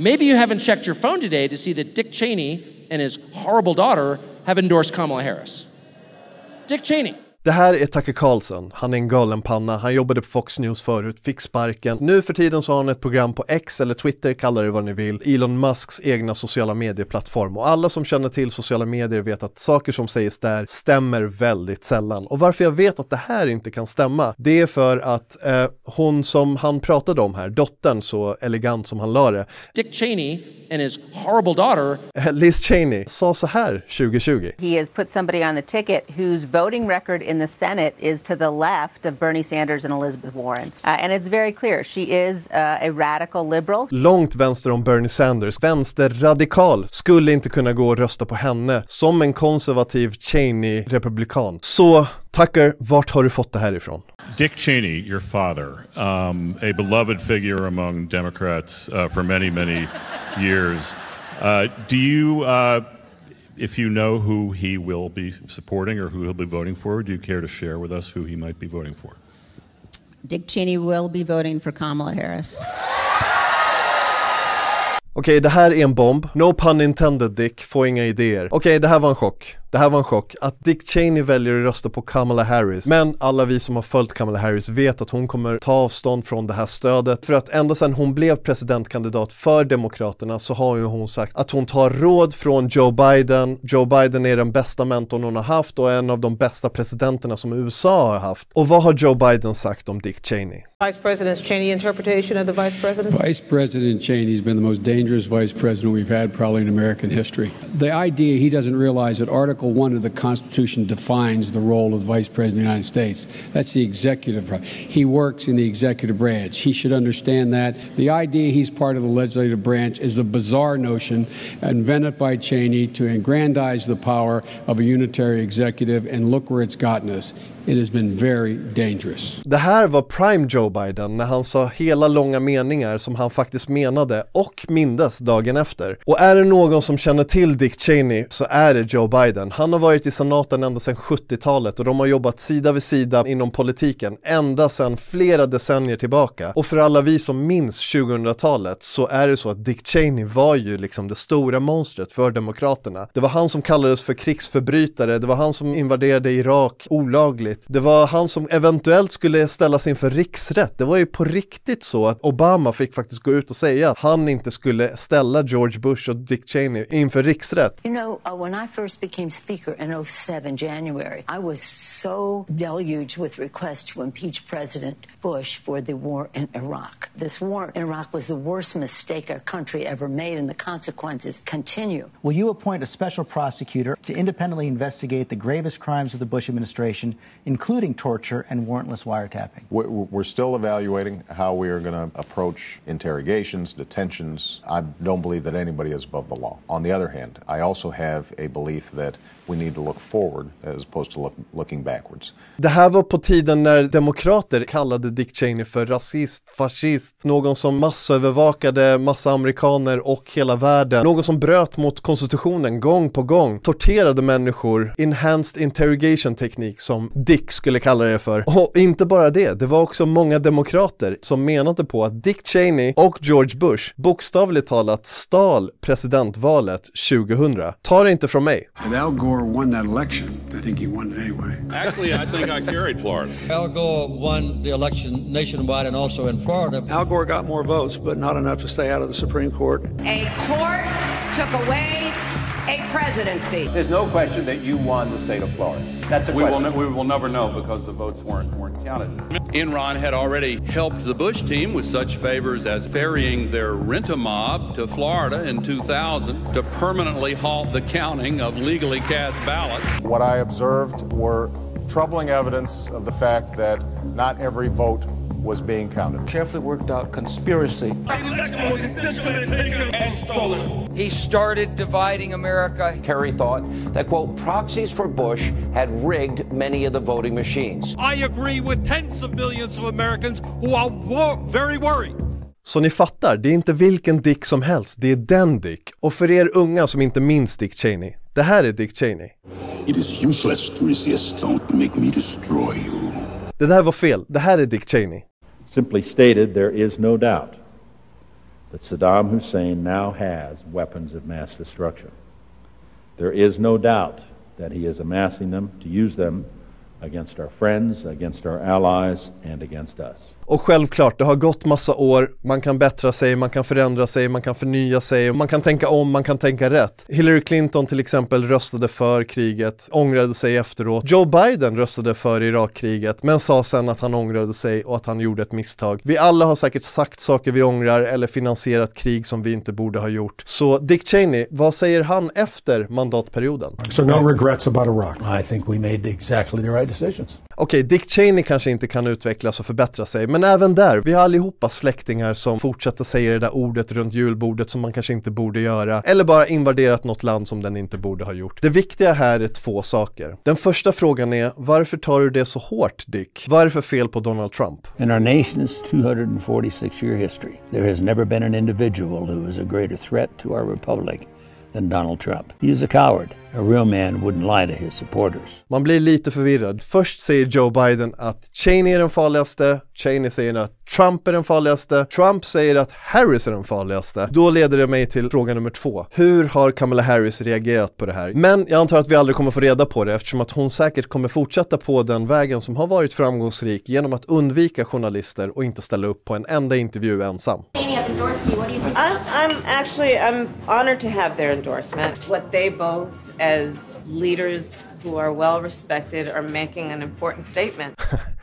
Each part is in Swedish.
Maybe you haven't checked your phone today to see that Dick Cheney and his horrible daughter have endorsed Kamala Harris. Dick Cheney. Det här är Tucker Carlson, han är en galenpanna, han jobbade på Fox News förut, fick sparken. Nu för tiden så har han ett program på X eller Twitter, kalla det vad ni vill, Elon Musks egna sociala medieplattform. Och alla som känner till sociala medier vet att saker som sägs där stämmer väldigt sällan. Och varför jag vet att det här inte kan stämma, det är för att eh, hon som han pratade om här, dottern så elegant som han la det, Dick Cheney and his horrible daughter, Liz Cheney, sa så här 2020. He has put somebody on the ticket whose voting record in the Senate is to the left of Bernie Sanders and Elizabeth Warren. Uh, and it's very clear she is uh, a radical liberal. långt vänster om Bernie Sanders, vänsterradikal, skulle inte kunna gå och rösta på henne som en konservativ Cheney-republikan. Så Tucker, vart har du fått det här ifrån? Dick Cheney, your father, um, a beloved figure among Democrats uh, for many, many years. Uh, do you, uh, if you know who he will be supporting or who he'll be voting for, do you care to share with us who he might be voting for? Dick Cheney will be voting for Kamala Harris. Okej, det här är en bomb. No pun intended Dick, få inga idéer. Okej, det här var en chock. Det här var en chock. Att Dick Cheney väljer att rösta på Kamala Harris. Men alla vi som har följt Kamala Harris vet att hon kommer ta avstånd från det här stödet. För att ända sedan hon blev presidentkandidat för Demokraterna så har ju hon sagt att hon tar råd från Joe Biden. Joe Biden är den bästa mentorn hon har haft och en av de bästa presidenterna som USA har haft. Och vad har Joe Biden sagt om Dick Cheney? Vice President Cheney interpretation of the Vice President? Vice President Cheney's been the most dangerous vice president we've had probably in American history. The idea he doesn't realize that Article 1 of the Constitution defines the role of the Vice President of the United States. That's the executive. He works in the executive branch. He should understand that. The idea he's part of the legislative branch is a bizarre notion invented by Cheney to aggrandize the power of a unitary executive, and look where it's gotten us. It has been very dangerous. Det här var prime Joe Biden när han sa hela långa meningar som han faktiskt menade och mindes dagen efter. Och är det någon som känner till Dick Cheney så är det Joe Biden. Han har varit i senaten ända sedan 70-talet och de har jobbat sida vid sida inom politiken ända sedan flera decennier tillbaka. Och för alla vi som minns 2000-talet så är det så att Dick Cheney var ju liksom det stora monstret för Demokraterna. Det var han som kallades för krigsförbrytare, det var han som invaderade Irak olagligt, det var han som eventuellt skulle ställas inför riksrätt. Det var ju på riktigt så att Obama fick faktiskt gå ut och säga att han inte skulle ställa George Bush och Dick Cheney inför riksrätt. You know, uh, when I first became Speaker in 07 January, I was so deluged with requests to impeach President Bush for the war in Iraq. This war in Iraq was the worst mistake our country ever made, and the consequences continue. Will you appoint a special prosecutor to independently investigate the gravest crimes of the Bush administration, including torture and warrantless wiretapping? We're we're still evaluating how we are going to approach interrogations, detentions. I don't believe that anybody is above the law. On the other hand, I also have a belief that we need to look forward as opposed to look, looking backwards. Det här var på tiden när demokrater kallade Dick Cheney för rasist, fascist, någon som massövervakade massa amerikaner och hela världen, någon som bröt mot konstitutionen gång på gång, torterade människor, enhanced interrogation teknik som Dick skulle kalla det för. Och inte bara det, det var också många demokrater som menade på att Dick Cheney och George Bush bokstavligt talat stal presidentvalet 2000. Ta det inte från mig. And Al Gore won that election. I think he won it anyway. Actually, I think I carried Florida. Al Gore won the election nationwide and also in Florida. Al Gore got more votes, but not enough to stay out of the Supreme Court. A court took away a presidency. There's no question that you won the state of Florida. That's a We will, question. ne- we will never know because the votes weren't, weren't counted. Enron had already helped the Bush team with such favors as ferrying their rent-a-mob to Florida in 2000 to permanently halt the counting of legally cast ballots. What I observed were troubling evidence of the fact that not every vote was being counted. Carefully worked out conspiracy. He started dividing America. Kerry thought that, quote, proxies for Bush had rigged many of the voting machines. I agree with tens of millions of Americans who are wo- very worried. Så ni fattar, det är inte vilken Dick som helst, det är den Dick. Och för er unga som inte minns Dick Cheney, det här är Dick Cheney. It is useless to resist. Don't make me destroy you. Det där var fel, det här är Dick Cheney. Simply stated, there is no doubt that Saddam Hussein now has weapons of mass destruction. There is no doubt that he is amassing them to use them against our friends, against our allies, and against us. Och självklart, det har gått massa år, man kan bättra sig, man kan förändra sig, man kan förnya sig, man kan tänka om, man kan tänka rätt. Hillary Clinton till exempel röstade för kriget, ångrade sig efteråt. Joe Biden röstade för Irakkriget, men sa sen att han ångrade sig och att han gjorde ett misstag. Vi alla har säkert sagt saker vi ångrar eller finansierat krig som vi inte borde ha gjort. Så Dick Cheney, vad säger han efter mandatperioden? So no regrets about Iraq. I think we made exactly the right decisions. Okej, Dick Cheney kanske inte kan utvecklas och förbättra sig, men men även där, vi har allihopa släktingar som fortsätter säga det där ordet runt julbordet som man kanske inte borde göra, eller bara invaderat något land som den inte borde ha gjort. Det viktiga här är två saker. Den första frågan är, varför tar du det så hårt, Dick? Vad är det för fel på Donald Trump? In our nation's 246 year history, there has never been an individual who is a greater threat to our republic than Donald Trump. He is a coward. A real man wouldn't lie to his supporters. Man blir lite förvirrad. Först säger Joe Biden att Cheney är den farligaste, Cheney säger att Trump är den farligaste, Trump säger att Harris är den farligaste. Då leder det mig till fråga nummer två. Hur har Kamala Harris reagerat på det här? Men jag antar att vi aldrig kommer få reda på det eftersom att hon säkert kommer fortsätta på den vägen som har varit framgångsrik genom att undvika journalister och inte ställa upp på en enda intervju ensam. I'm, I'm actually I'm honored to have their endorsement. What they both, as leaders who are well respected, are making an important statement.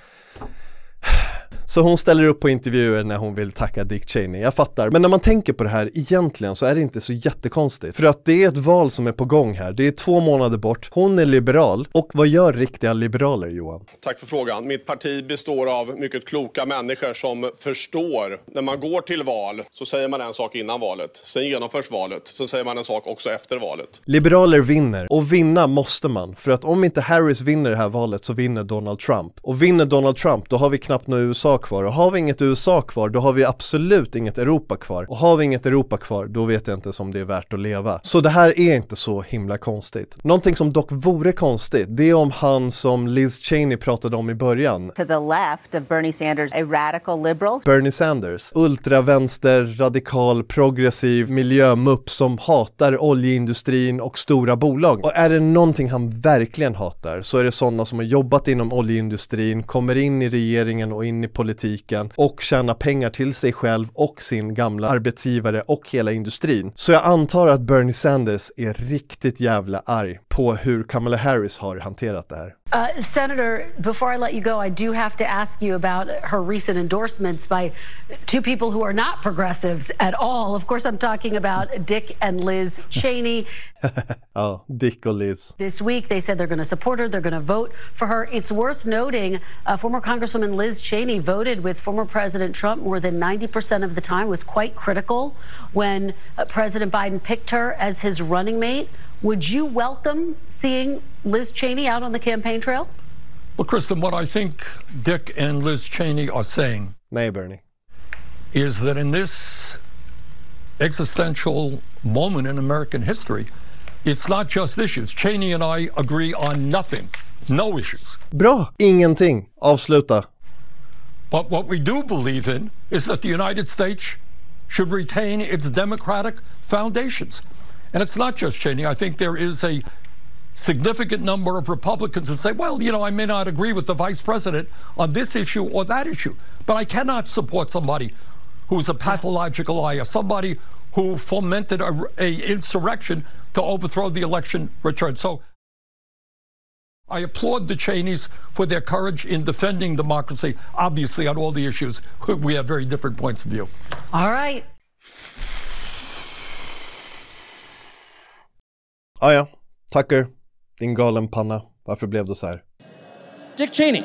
Så hon ställer upp på intervjuer när hon vill tacka Dick Cheney, jag fattar. Men när man tänker på det här egentligen så är det inte så jättekonstigt. För att det är ett val som är på gång här, det är två månader bort, hon är liberal. Och vad gör riktiga liberaler Johan? Tack för frågan. Mitt parti består av mycket kloka människor som förstår. När man går till val så säger man en sak innan valet. Sen genomförs valet. Så säger man en sak också efter valet. Liberaler vinner, och vinna måste man. För att om inte Harris vinner det här valet så vinner Donald Trump. Och vinner Donald Trump, då har vi knappt något USA kvar. Och har vi inget USA kvar, då har vi absolut inget Europa kvar. Och har vi inget Europa kvar, då vet jag inte om det är värt att leva. Så det här är inte så himla konstigt. Någonting som dock vore konstigt, det är om han som Liz Cheney pratade om i början. To the left of Bernie Sanders, a radical liberal. Bernie Sanders, ultravänster, radikal, progressiv miljömupp som hatar oljeindustrin och stora bolag. Och är det någonting han verkligen hatar så är det sådana som har jobbat inom oljeindustrin, kommer in i regeringen och in i politiken och tjäna pengar till sig själv och sin gamla arbetsgivare och hela industrin. Så jag antar att Bernie Sanders är riktigt jävla arg på hur Kamala Harris har hanterat det här. Uh, Senator, before I let you go, I do have to ask you about her recent endorsements by two people who are not progressives at all. Of course, I'm talking about Dick and Liz Cheney. ja, Dick och Liz. This week, they said they're going to support her, they're going to vote for her. It's worth noting uh, former Congresswoman Liz Cheney voted with former President Trump more than 90% of the time, was quite critical when uh, President Biden picked her as his running mate. Would you welcome seeing Liz Cheney out on the campaign trail? Well, Kristen, what I think Dick and Liz Cheney are saying Nej, Bernie. is that in this existential moment in American history, it's not just issues. Cheney and I agree on nothing, no issues. Bra, ingenting. Avsluta. But what we do believe in is that the United States should retain its democratic foundations. And it's not just Cheney. I think there is a significant number of Republicans who say, well, you know, I may not agree with the vice president on this issue or that issue, but I cannot support somebody who's a pathological liar, somebody who fomented a, a insurrection to overthrow the election return. So I applaud the Cheneys for their courage in defending democracy. Obviously, on all the issues, we have very different points of view. All right. Ah, ja, Tucker, din galen panna. Varför blev du så här? Dick Cheney.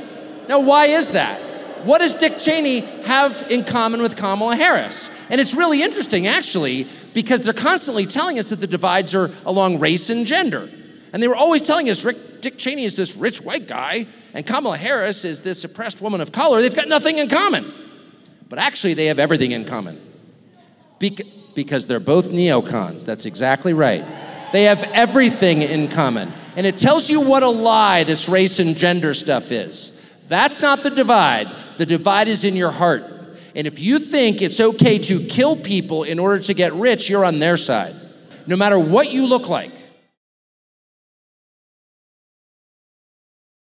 Now, why is that? What does Dick Cheney have in common with Kamala Harris? And it's really interesting, actually, because they're constantly telling us that the divides are along race and gender. And they were always telling us Rick, Dick Cheney is this rich white guy, and Kamala Harris is this oppressed woman of color. They've got nothing in common. But actually, they have everything in common. Bec- because they're both neocons. That's exactly right. They have everything in common. And it tells you what a lie this race and gender stuff is. That's not the divide. The divide is in your heart. And if you think it's okay to kill people in order to get rich, you're on their side. No matter what you look like,